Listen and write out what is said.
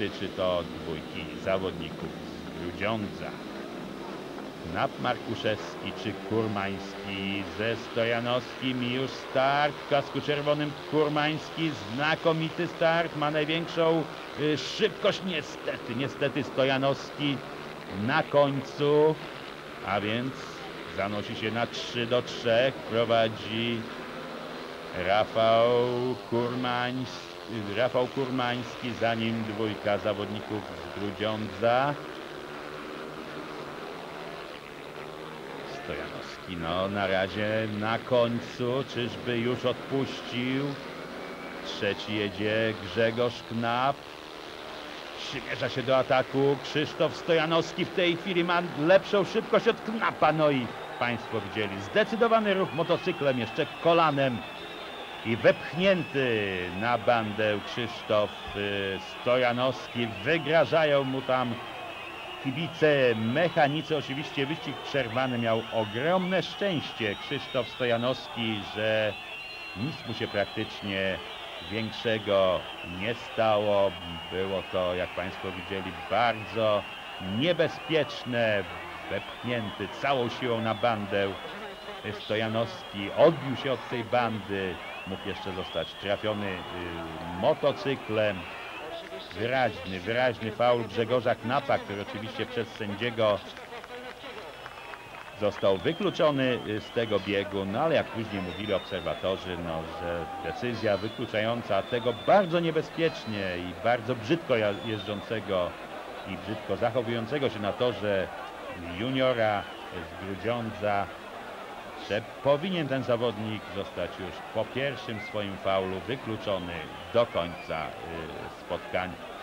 dotyczy to dwójki zawodników z Grudziądza. Knap Markuszewski czy Kurmański ze Stojanowskim już start. W kasku czerwonym Kurmański, znakomity start, ma największą y, szybkość. Niestety, niestety Stojanowski na końcu, a więc zanosi się na 3 do 3. Prowadzi Rafał Kurmański, Rafał Kurmański, za nim dwójka zawodników z Grudziądza. Stojanowski, no na razie na końcu, czyżby już odpuścił. Trzeci jedzie Grzegorz Knap. Przymierza się do ataku. Krzysztof Stojanowski w tej chwili ma lepszą szybkość od Knapa. No i Państwo widzieli, zdecydowany ruch motocyklem, jeszcze kolanem i wepchnięty na bandę Krzysztof y, Stojanowski. Wygrażają mu tam kibice mechanicy. Oczywiście wyścig przerwany miał ogromne szczęście Krzysztof Stojanowski, że nic mu się praktycznie większego nie stało. Było to, jak Państwo widzieli, bardzo niebezpieczne. Wepchnięty całą siłą na bandę Stojanowski odbił się od tej bandy. Mógł jeszcze zostać trafiony y, motocyklem. Wyraźny, wyraźny faul Grzegorza Knapa, który oczywiście przez sędziego został wykluczony y, z tego biegu, no ale jak później mówili obserwatorzy, no, że decyzja wykluczająca tego bardzo niebezpiecznie i bardzo brzydko jeżdżącego i brzydko zachowującego się na torze juniora z Grudziądza, że powinien ten zawodnik zostać już po pierwszym swoim faulu wykluczony do końca y, spotkania.